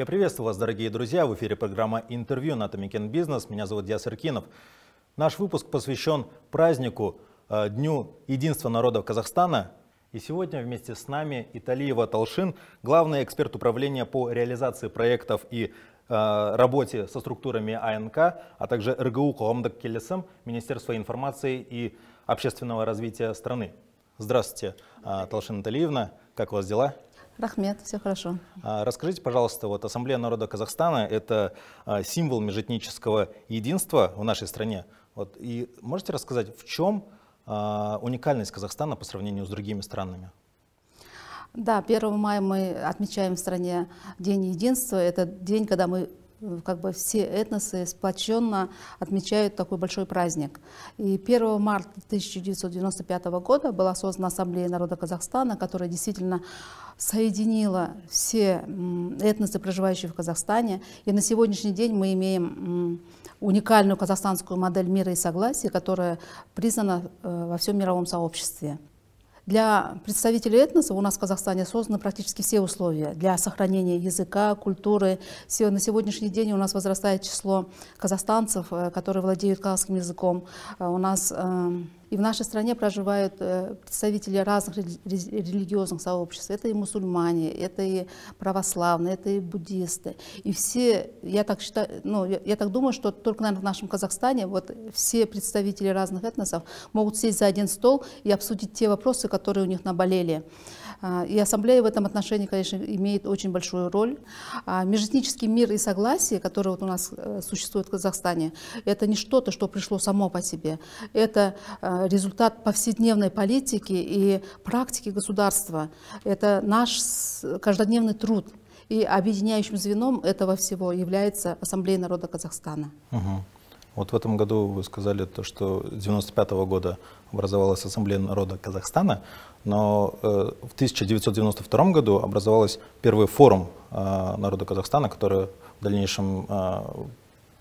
Я приветствую вас, дорогие друзья. В эфире программа «Интервью» на Томикен Бизнес. Меня зовут Ясер Кинов. Наш выпуск посвящен празднику, э, Дню единства народов Казахстана. И сегодня вместе с нами Италиева Толшин, главный эксперт управления по реализации проектов и э, работе со структурами АНК, а также РГУ Коамдак Келесем, Министерство информации и общественного развития страны. Здравствуйте, э, Толшин Италиевна. Как у вас дела? Рахмет, все хорошо. А, расскажите, пожалуйста, вот Ассамблея народа Казахстана – это а, символ межэтнического единства в нашей стране. Вот, и можете рассказать, в чем а, уникальность Казахстана по сравнению с другими странами? Да, 1 мая мы отмечаем в стране День единства. Это день, когда мы как бы все этносы сплоченно отмечают такой большой праздник. И 1 марта 1995 года была создана Ассамблея народа Казахстана, которая действительно соединила все этносы, проживающие в Казахстане. И на сегодняшний день мы имеем уникальную казахстанскую модель мира и согласия, которая признана э, во всем мировом сообществе. Для представителей этноса у нас в Казахстане созданы практически все условия для сохранения языка, культуры. На сегодняшний день у нас возрастает число казахстанцев, э, которые владеют казахским языком. Э, у нас эм, и в нашей стране проживают э, представители разных религиозных сообществ. Это и мусульмане, это и православные, это и буддисты. И все, я так, считаю, ну, я, так думаю, что только, наверное, в нашем Казахстане вот все представители разных этносов могут сесть за один стол и обсудить те вопросы, которые у них наболели. А, и ассамблея в этом отношении, конечно, имеет очень большую роль. А, межэтнический мир и согласие, которое вот у нас э, существует в Казахстане, это не что-то, что пришло само по себе. Это э, результат повседневной политики и практики государства. Это наш каждодневный труд. И объединяющим звеном этого всего является Ассамблея народа Казахстана. Угу. Вот в этом году вы сказали то, что с 95 -го года образовалась Ассамблея народа Казахстана, но э, в 1992 году образовалась первый форум э, народа Казахстана, который в дальнейшем э,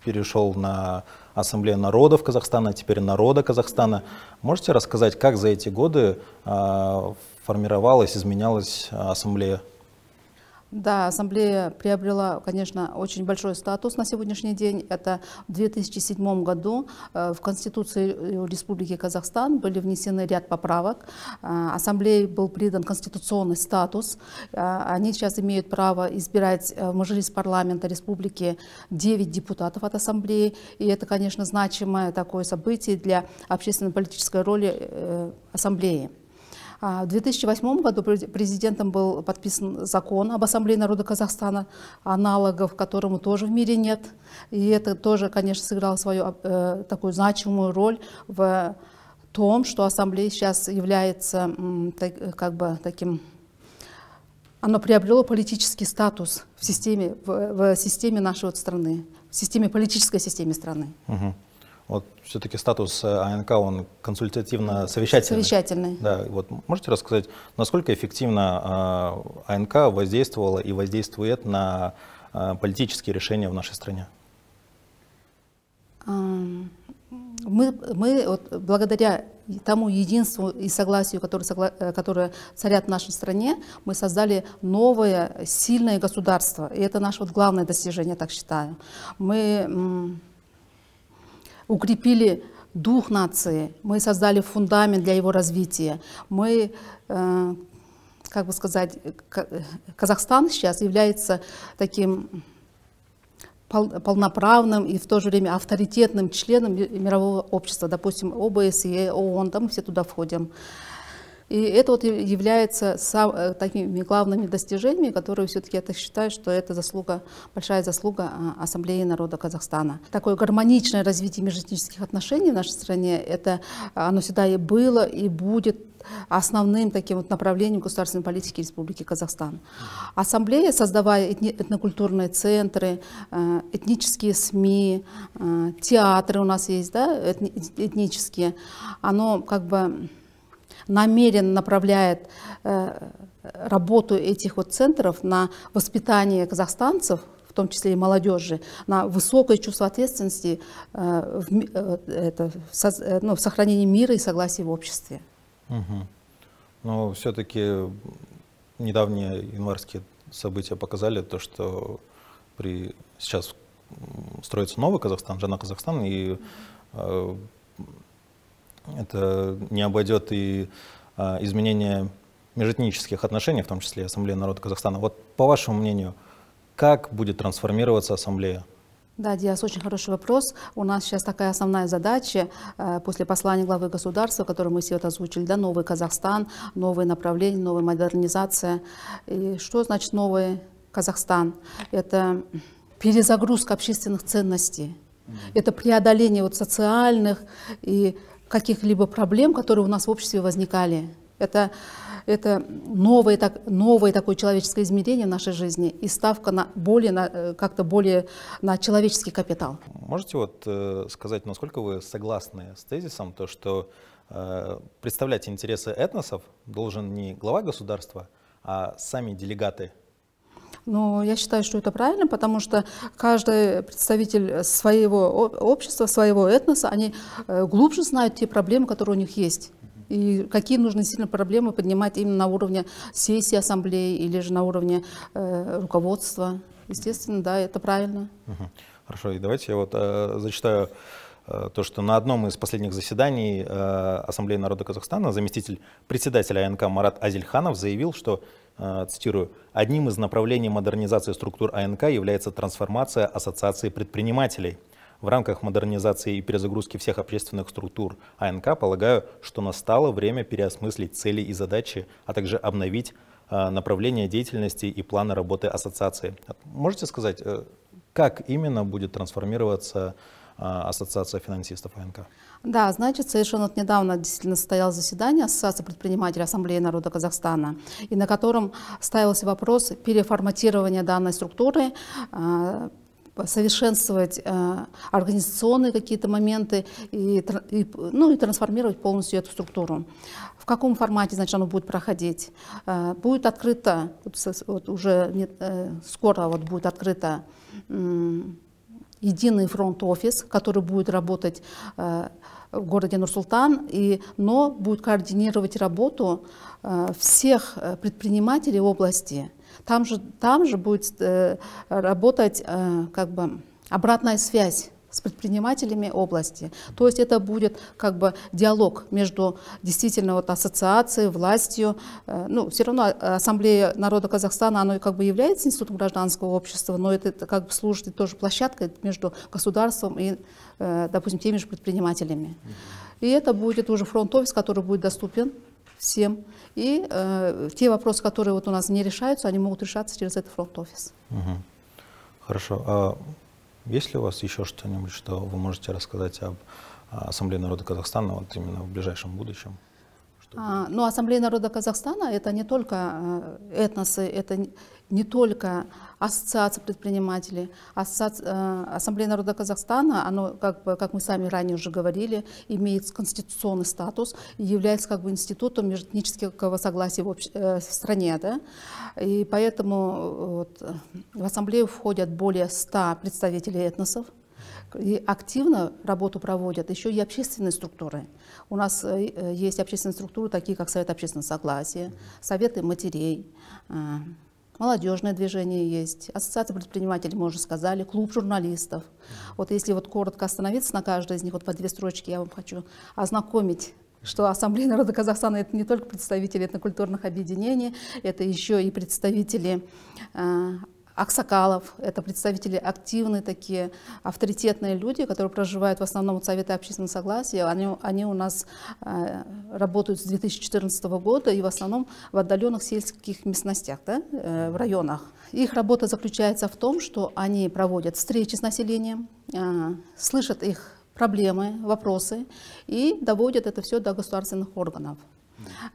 перешел на Ассамблею народов Казахстана, теперь народа Казахстана. Можете рассказать, как за эти годы формировалась, изменялась Ассамблея да, ассамблея приобрела, конечно, очень большой статус на сегодняшний день. Это в 2007 году э, в Конституцию Республики Казахстан были внесены ряд поправок. Э, ассамблее был придан конституционный статус. Э, они сейчас имеют право избирать в Мажилис парламента республики 9 депутатов от ассамблеи. И это, конечно, значимое такое событие для общественно-политической роли ассамблеи. А, в 2008 году президентом был подписан закон об Ассамблее народа Казахстана, аналогов которому тоже в мире нет. И это тоже, конечно, сыграло свою э, такую значимую роль в том, что Ассамблея сейчас является как бы таким оно приобрело политический статус в системе, в, в системе нашей вот страны, в системе политической системе страны. Угу. Вот все-таки статус э, АНК, он консультативно-совещательный. Совещательный. Да, вот можете рассказать, насколько эффективно э, АНК воздействовала и воздействует на э, политические решения в нашей стране? Мы, мы вот, благодаря тому единству и согласию, которое, которое царят в нашей стране, мы создали новое, сильное государство. И это наше вот главное достижение, я так считаю. Мы укрепили дух нации, мы создали фундамент для его развития. Мы, э, как бы сказать, Казахстан сейчас является таким полноправным и в то же время авторитетным членом мирового общества, допустим, ОБСЕ, ООН, да, мы все туда входим. И это вот является сам, э, такими главными достижениями, которые все-таки я считаю, что это заслуга, большая заслуга а, Ассамблеи народа Казахстана. Такое гармоничное развитие межэтнических отношений в нашей стране, это оно всегда и было, и будет основным таким вот направлением государственной политики Республики Казахстан. Ассамблея, создавая этнокультурные центры, э, этнические СМИ, э, театры у нас есть, да, этни, этнические, оно как бы намеренно направляет э, работу этих вот центров на воспитание казахстанцев, в том числе и молодежи, на высокое чувство ответственности э, в, э, это, ну, в сохранении мира и согласия в обществе. Угу. Но все-таки недавние январские события показали то, что при сейчас строится новый Казахстан, жена Казахстан, и э, это не обойдет и э, изменение межэтнических отношений, в том числе Ассамблея народа Казахстана. Вот по вашему мнению, как будет трансформироваться Ассамблея? Да, Диас, очень хороший вопрос. У нас сейчас такая основная задача э, после послания главы государства, которое мы сегодня озвучили, да, новый Казахстан, новые направления, новая модернизация. И что значит новый Казахстан? Это перезагрузка общественных ценностей, это преодоление вот социальных и каких-либо проблем, которые у нас в обществе возникали. Это это новое, так, новое такое человеческое измерение в нашей жизни и ставка на более, на, э, как-то более на человеческий капитал. Можете вот э, сказать, насколько вы согласны с тезисом, то, что э, представлять интересы этносов должен не глава государства, а сами делегаты но я считаю, что это правильно, потому что каждый представитель своего общества, своего этноса, они э, глубже знают те проблемы, которые у них есть и какие нужны сильно проблемы поднимать именно на уровне сессии ассамблеи или же на уровне э, руководства. Естественно, да, это правильно. Хорошо, и давайте я вот э, зачитаю то, что на одном из последних заседаний э, Ассамблеи народа Казахстана заместитель председателя АНК Марат Азельханов заявил, что, э, цитирую, «одним из направлений модернизации структур АНК является трансформация Ассоциации предпринимателей». В рамках модернизации и перезагрузки всех общественных структур АНК полагаю, что настало время переосмыслить цели и задачи, а также обновить э, направление деятельности и планы работы ассоциации. Можете сказать, э, как именно будет трансформироваться э, Ассоциация финансистов АНК? Да, значит, совершенно недавно действительно состоялось заседание Ассоциации предпринимателей Ассамблеи народа Казахстана, и на котором ставился вопрос переформатирования данной структуры, совершенствовать э, организационные какие-то моменты и, и, ну, и трансформировать полностью эту структуру. В каком формате, значит, оно будет проходить? Будет открыто, вот уже не, э, скоро вот будет открыто единый фронт-офис, который будет работать э, в городе Нур-Султан, и, но будет координировать работу э, всех э, предпринимателей области, там же, там же будет работать как бы обратная связь с предпринимателями области. То есть это будет как бы диалог между действительно вот ассоциацией, властью. Э, ну, все равно Ассамблея народа Казахстана, она как бы является институтом гражданского общества, но это как бы служит тоже площадкой между государством и, э, допустим, теми же предпринимателями. И это будет уже фронт-офис, который будет доступен всем. И э, те вопросы, которые вот у нас не решаются, они могут решаться через этот фронт-офис. Угу. Хорошо. А есть ли у вас еще что-нибудь, что вы можете рассказать об Ассамблее народа Казахстана вот именно в ближайшем будущем? А, ну, Ассамблея народа Казахстана — это не только э, этносы, это не только ассоциация предпринимателей. Ассоци... Э, Ассамблея народа Казахстана, оно, как, бы, как мы сами ранее уже говорили, имеет конституционный статус и является как бы институтом межэтнического согласия в, общ... Э, в стране. Да? И поэтому вот, в Ассамблею входят более 100 представителей этносов, и активно работу проводят еще и общественные структуры. У нас э, э, есть общественные структуры, такие как Совет общественного согласия, Советы матерей, э, молодежное движение есть, Ассоциация предпринимателей, мы уже сказали, клуб журналистов. Вот если вот коротко остановиться на каждой из них, вот по две строчки я вам хочу ознакомить что Ассамблея народа Казахстана это не только представители этнокультурных объединений, это еще и представители Аксакалов, это представители активные такие, авторитетные люди, которые проживают в основном в Совете общественного согласия. Они, они у нас э, работают с 2014 года и в основном в отдаленных сельских местностях, да, э, в районах. Их работа заключается в том, что они проводят встречи с населением, э, слышат их проблемы, вопросы и доводят это все до государственных органов.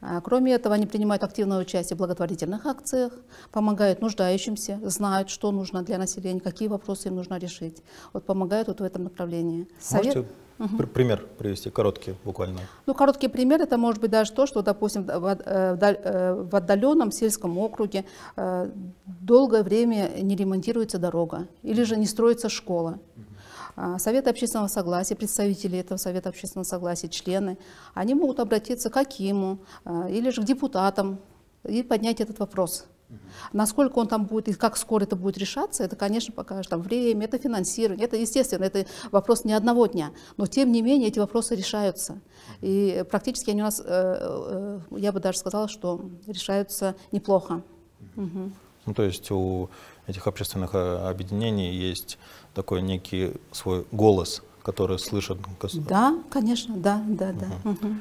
А, кроме этого, они принимают активное участие в благотворительных акциях, помогают нуждающимся, знают, что нужно для населения, какие вопросы им нужно решить. Вот помогают вот в этом направлении. Совет... Можете Угу. Пример привести, короткий буквально. Ну, короткий пример, это может быть даже то, что, допустим, в э, э, отдаленном сельском округе э, долгое время не ремонтируется дорога или же не строится школа. А, Совет общественного согласия, представители этого Совета общественного согласия, члены, они могут обратиться к Акиму а, или же к депутатам и поднять этот вопрос. Насколько он там будет и как скоро это будет решаться, это, конечно, покажет там время, это финансирование, это, естественно, это вопрос не одного дня, но тем не менее эти вопросы решаются. И практически они у нас, э, э, я бы даже сказала, что решаются неплохо. Угу. Ну, то есть у этих общественных э, объединений есть такой некий свой голос, который слышат Да, конечно, да, да, да. Угу.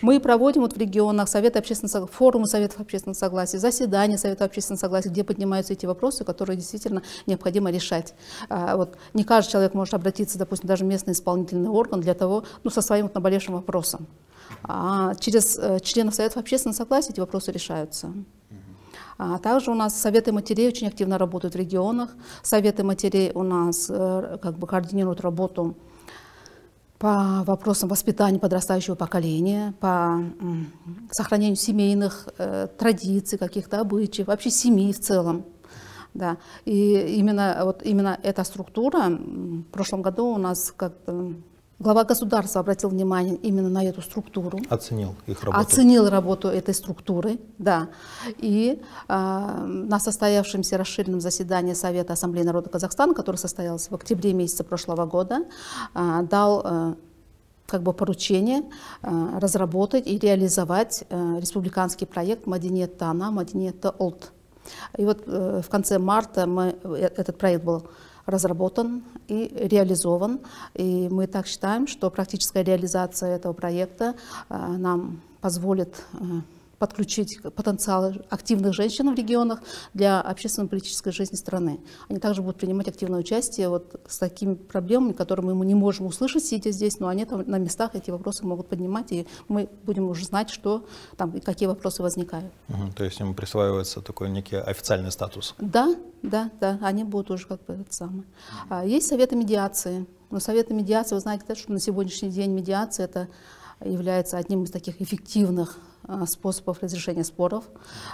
Мы проводим вот в регионах Советы общественного форумы Советов общественного согласия, заседания Совета общественного согласия, где поднимаются эти вопросы, которые действительно необходимо решать. А, вот не каждый человек может обратиться, допустим, даже местный исполнительный орган для того, ну, со своим вот наболевшим вопросом. А через э, членов Советов общественного согласия эти вопросы решаются. А также у нас советы матерей очень активно работают в регионах. Советы матерей у нас э, как бы координируют работу по вопросам воспитания подрастающего поколения, по сохранению семейных э, традиций, каких-то обычаев, вообще семьи в целом. Да. И именно, вот именно эта структура в прошлом году у нас как-то Глава государства обратил внимание именно на эту структуру. Оценил их работу. Оценил работу этой структуры, да. И э, на состоявшемся расширенном заседании Совета Ассамблеи народа Казахстана, который состоялся в октябре месяце прошлого года, э, дал э, как бы поручение э, разработать и реализовать э, республиканский проект Мадинет Тана, Мадинет Олд. И вот э, в конце марта мы, э, этот проект был разработан и реализован. И мы так считаем, что практическая реализация этого проекта э, нам позволит э, подключить потенциал активных женщин в регионах для общественно-политической жизни страны. Они также будут принимать активное участие вот с такими проблемами, которые мы не можем услышать, сидя здесь, но они там на местах эти вопросы могут поднимать, и мы будем уже знать, что там и какие вопросы возникают. Угу, то есть им присваивается такой некий официальный статус? Да, да, да, они будут уже как бы это самое. А, есть советы медиации. Но советы медиации, вы знаете, что на сегодняшний день медиация это является одним из таких эффективных способов разрешения споров.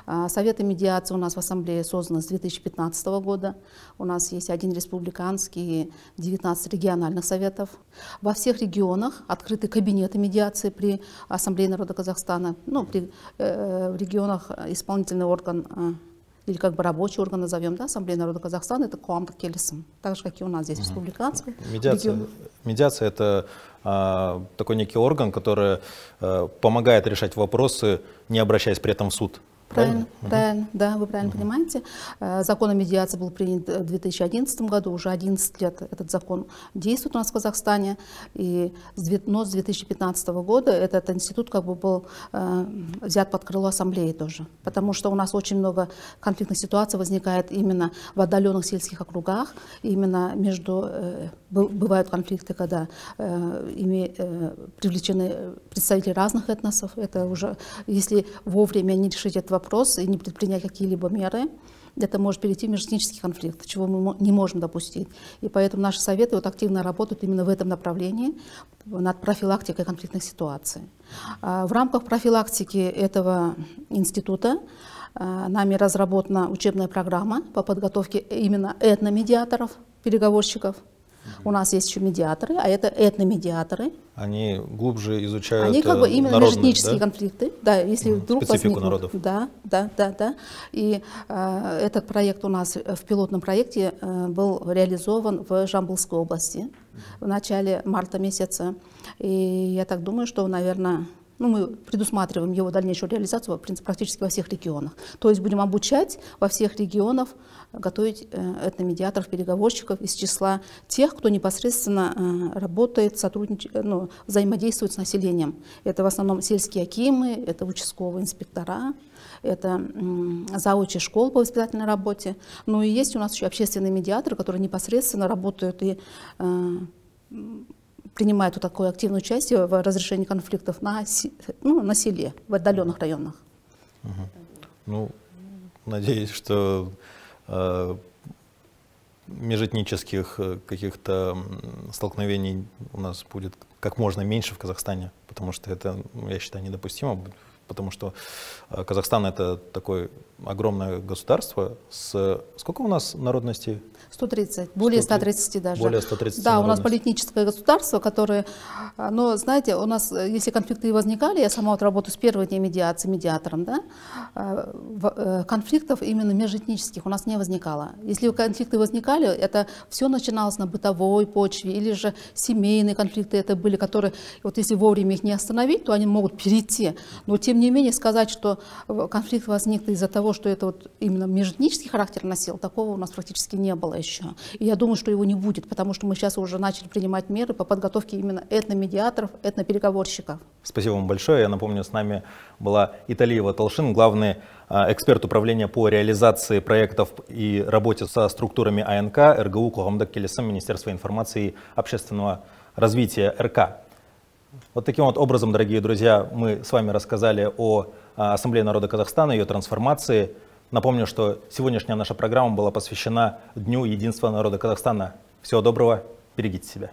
Э, Советы медиации у нас в Ассамблее созданы с 2015 года. У нас есть один республиканский и 19 региональных советов. Во всех регионах открыты кабинеты медиации при Ассамблее народа Казахстана. Ну, при, э, в регионах исполнительный орган э, или как бы рабочий орган назовем, да, Ассамблея народа Казахстана, это Куамдык Келесом, так же, как и у нас здесь, угу. республиканская. Медиация, медиация это а, такой некий орган, который а, помогает решать вопросы, не обращаясь при этом в суд. Правильно, правильно, правильно да, вы правильно угу. понимаете. Э, закон о медиации был принят в 2011 году, уже 11 лет этот закон действует у нас в Казахстане, и но с 2015 года этот институт как бы был э, взят под крыло ассамблеи тоже, потому что у нас очень много конфликтных ситуаций возникает именно в отдаленных сельских округах, именно между, э, бывают конфликты, когда э, ими э, привлечены представители разных этносов, это уже, если вовремя не решить этот вопрос и не предпринять какие-либо меры, это может перейти в межэтнический конфликт, чего мы не можем допустить. И поэтому наши советы вот активно работают именно в этом направлении, над профилактикой конфликтных ситуаций. А, в рамках профилактики этого института а, нами разработана учебная программа по подготовке именно этномедиаторов, переговорщиков, у нас есть еще медиаторы, а это этномедиаторы. Они глубже изучают Они как бы э, именно народные, межэтнические да? конфликты. Да, если mm, вдруг Специфику возникнут. народов. Да, да, да, да. И э, этот проект у нас в пилотном проекте э, был реализован в Жамбылской области в начале марта месяца. И я так думаю, что, наверное, ну, мы предусматриваем его дальнейшую реализацию практически во всех регионах. То есть будем обучать во всех регионах готовить э, этномедиаторов, переговорщиков из числа тех, кто непосредственно э, работает, сотрудничает, ну, взаимодействует с населением. Это в основном сельские акимы, это участковые инспектора, это заучи школ по воспитательной работе. Ну и есть у нас еще общественные медиаторы, которые непосредственно работают и принимают вот такое активное участие в разрешении конфликтов на, ну, на селе, в отдаленных районах. Угу. Ну, надеюсь, что Э, межэтнических э, каких-то столкновений у нас будет как можно меньше в Казахстане, потому что это, я считаю, недопустимо потому что э, Казахстан это такое огромное государство. С... Сколько у нас народностей? 130, более 130 даже. Более 130 Да, у нас политическое государство, которое, а, но знаете, у нас, э, если конфликты возникали, я сама вот работаю с первого дня медиации, медиатором, да, э, конфликтов именно межэтнических у нас не возникало. Если конфликты возникали, это все начиналось на бытовой почве, или же семейные конфликты это были, которые, вот если вовремя их не остановить, то они могут перейти. Но тем не менее сказать, что конфликт возник из-за того, что это вот именно межэтнический характер носил, такого у нас практически не было еще. И я думаю, что его не будет, потому что мы сейчас уже начали принимать меры по подготовке именно этномедиаторов, этнопереговорщиков. Спасибо вам большое. Я напомню, с нами была Италиева Толшин, главный а, эксперт управления по реализации проектов и работе со структурами АНК, РГУ Кугамдак Келесам, Министерства информации и общественного развития РК. Вот таким вот образом, дорогие друзья, мы с вами рассказали о а, Ассамблее народа Казахстана, ее трансформации, Напомню, что сегодняшняя наша программа была посвящена Дню единства народа Казахстана. Всего доброго, берегите себя.